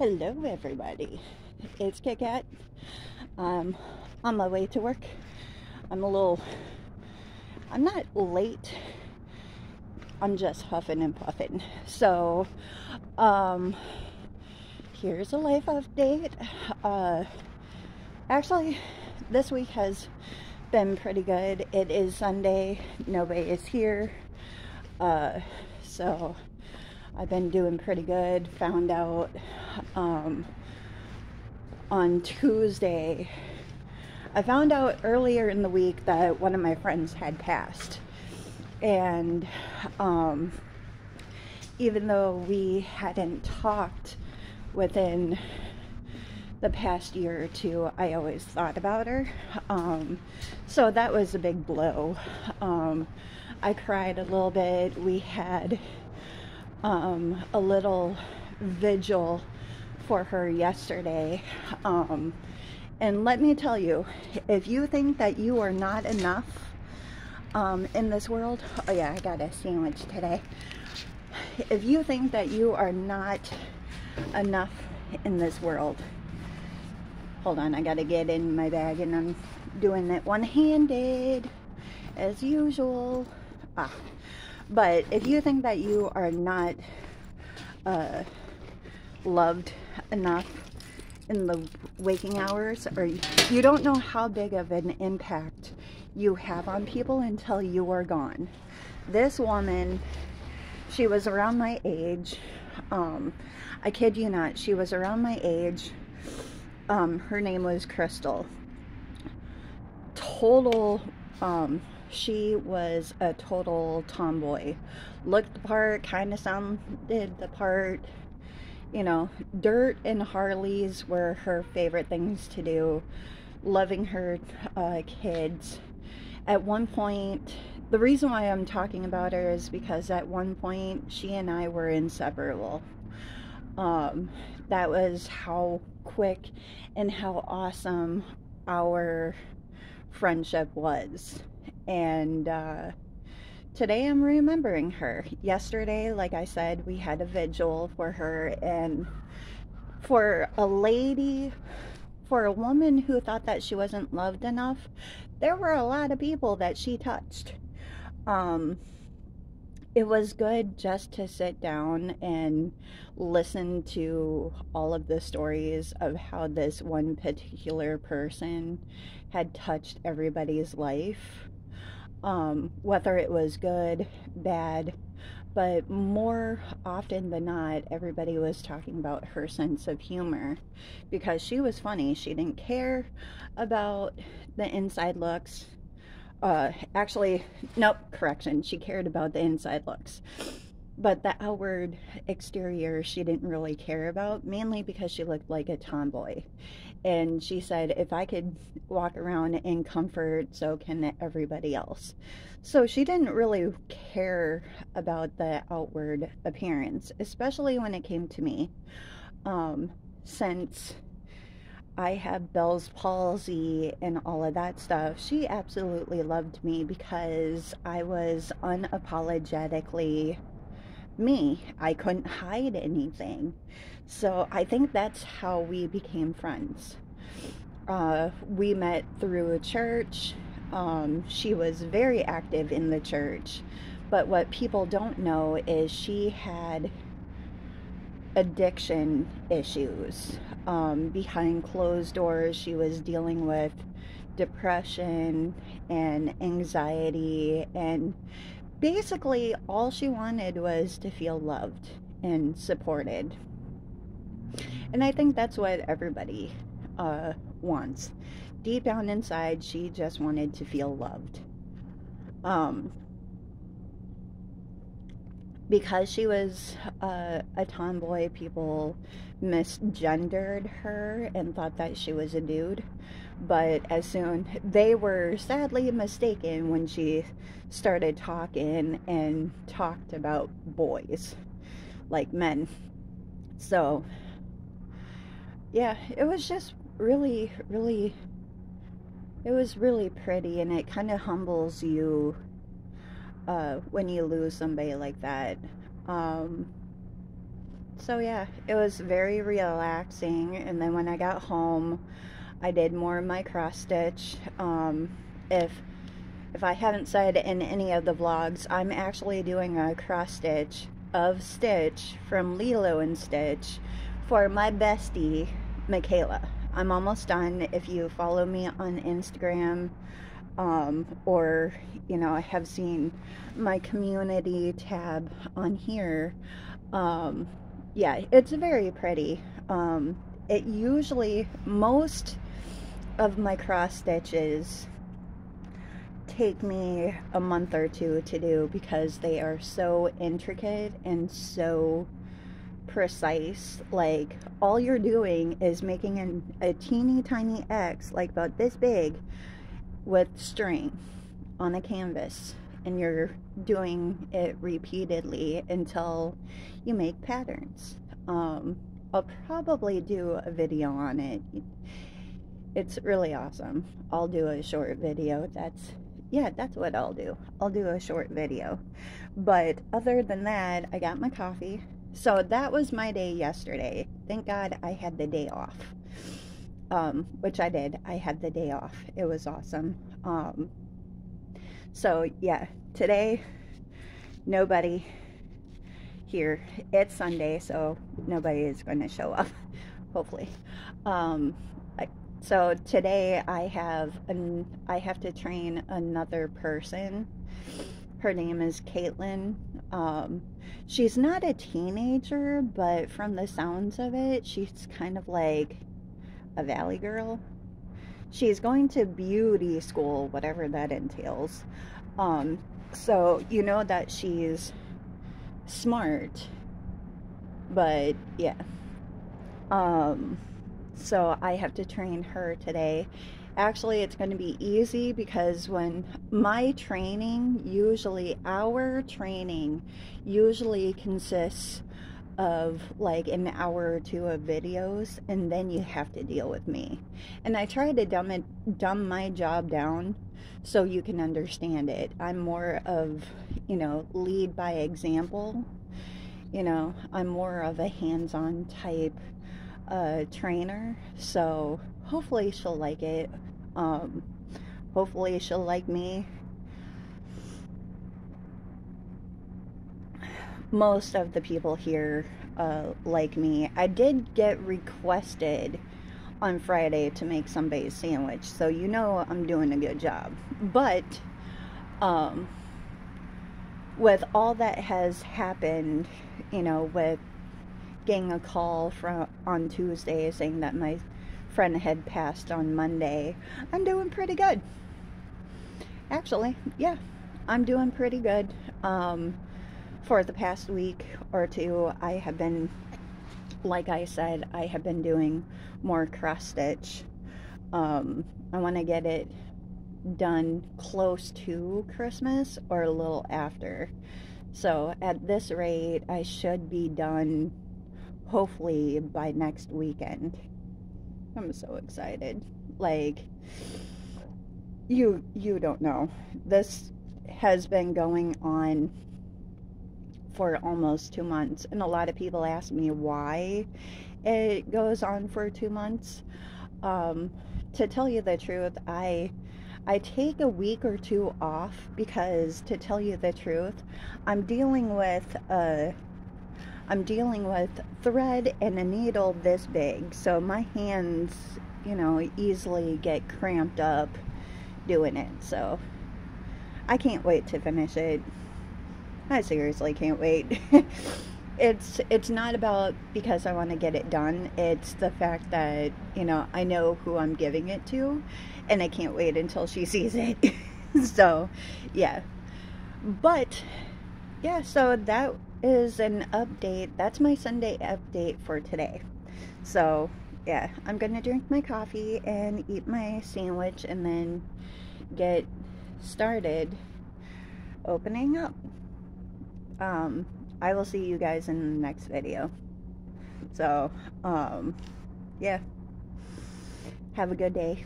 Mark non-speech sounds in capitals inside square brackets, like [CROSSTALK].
Hello, everybody. It's Kit Kat. Um, on my way to work. I'm a little. I'm not late. I'm just huffing and puffing. So, um, here's a life update. Uh, actually, this week has been pretty good. It is Sunday. Nobody is here. Uh, so I've been doing pretty good. Found out um, on Tuesday. I found out earlier in the week that one of my friends had passed. And um, even though we hadn't talked within the past year or two, I always thought about her. Um, so that was a big blow. Um, I cried a little bit. We had um, a little vigil for her yesterday. Um, and let me tell you, if you think that you are not enough um, in this world, oh yeah, I got a sandwich today. If you think that you are not enough in this world, hold on, I gotta get in my bag and I'm doing it one handed as usual. Ah, but if you think that you are not uh, loved enough in the waking hours, or you don't know how big of an impact you have on people until you are gone. This woman, she was around my age. Um, I kid you not, she was around my age. Um, her name was Crystal. Total um, she was a total tomboy. Looked the part, kind of sounded the part. You know, dirt and Harleys were her favorite things to do. Loving her uh, kids. At one point, the reason why I'm talking about her is because at one point she and I were inseparable. Um, that was how quick and how awesome our friendship was and uh, today I'm remembering her. Yesterday, like I said, we had a vigil for her, and for a lady, for a woman who thought that she wasn't loved enough, there were a lot of people that she touched. Um, it was good just to sit down and listen to all of the stories of how this one particular person had touched everybody's life um, whether it was good, bad, but more often than not, everybody was talking about her sense of humor because she was funny. She didn't care about the inside looks. Uh, actually, nope, correction. She cared about the inside looks. But the outward exterior, she didn't really care about, mainly because she looked like a tomboy. And she said, if I could walk around in comfort, so can everybody else. So she didn't really care about the outward appearance, especially when it came to me. Um, since I have Bell's palsy and all of that stuff, she absolutely loved me because I was unapologetically me. I couldn't hide anything. So I think that's how we became friends. Uh, we met through a church. Um, she was very active in the church. But what people don't know is she had addiction issues. Um, behind closed doors, she was dealing with depression and anxiety and basically all she wanted was to feel loved and supported. And I think that's what everybody uh, wants. Deep down inside, she just wanted to feel loved. Um, because she was uh, a tomboy, people misgendered her and thought that she was a dude. But as soon, they were sadly mistaken when she started talking and talked about boys, like men. So, yeah, it was just really, really, it was really pretty and it kind of humbles you uh, when you lose somebody like that. Um, so yeah, it was very relaxing. And then when I got home, I did more of my cross stitch. Um, if if I haven't said in any of the vlogs, I'm actually doing a cross stitch of Stitch from Lilo and Stitch for my bestie, Michaela. I'm almost done. If you follow me on Instagram, um, or you know, I have seen my community tab on here. Um, yeah, it's very pretty. Um, it usually, most of my cross stitches take me a month or two to do because they are so intricate and so precise. Like, all you're doing is making an, a teeny tiny X, like about this big, with string on a canvas. And you're doing it repeatedly until you make patterns. Um, I'll probably do a video on it. It's really awesome. I'll do a short video. That's, yeah, that's what I'll do. I'll do a short video. But other than that, I got my coffee. So that was my day yesterday. Thank God I had the day off. Um, which I did. I had the day off. It was awesome. Um, so yeah, today, nobody here. It's Sunday, so nobody is going to show up, [LAUGHS] hopefully. Um, I, so today I have an I have to train another person. Her name is Caitlin. Um, she's not a teenager, but from the sounds of it, she's kind of like a valley girl. She's going to beauty school, whatever that entails. Um, so you know that she's smart. But yeah. Um so I have to train her today. Actually, it's going to be easy because when my training, usually our training usually consists of like an hour or two of videos and then you have to deal with me. And I try to dumb it dumb my job down so you can understand it. I'm more of, you know, lead by example. You know, I'm more of a hands-on type uh, trainer. So hopefully she'll like it. Um, hopefully she'll like me. Most of the people here uh, like me. I did get requested on Friday to make some somebody's sandwich. So you know I'm doing a good job. But um, with all that has happened, you know, with getting a call from on Tuesday saying that my friend had passed on Monday, I'm doing pretty good. Actually, yeah, I'm doing pretty good. Um, for the past week or two, I have been like I said, I have been doing more cross stitch. Um, I want to get it done close to Christmas or a little after. So at this rate, I should be done hopefully by next weekend. I'm so excited. Like you you don't know. This has been going on for almost two months. And a lot of people ask me why it goes on for two months. Um, to tell you the truth, I I take a week or two off because to tell you the truth, I'm dealing with a I'm dealing with thread and a needle this big. So my hands, you know, easily get cramped up doing it. So I can't wait to finish it. I seriously can't wait. [LAUGHS] it's it's not about because I want to get it done. It's the fact that, you know, I know who I'm giving it to and I can't wait until she sees it. [LAUGHS] so, yeah. But yeah, so that is an update. That's my Sunday update for today. So, yeah, I'm going to drink my coffee and eat my sandwich and then get started opening up um, I will see you guys in the next video. So, um, yeah. Have a good day.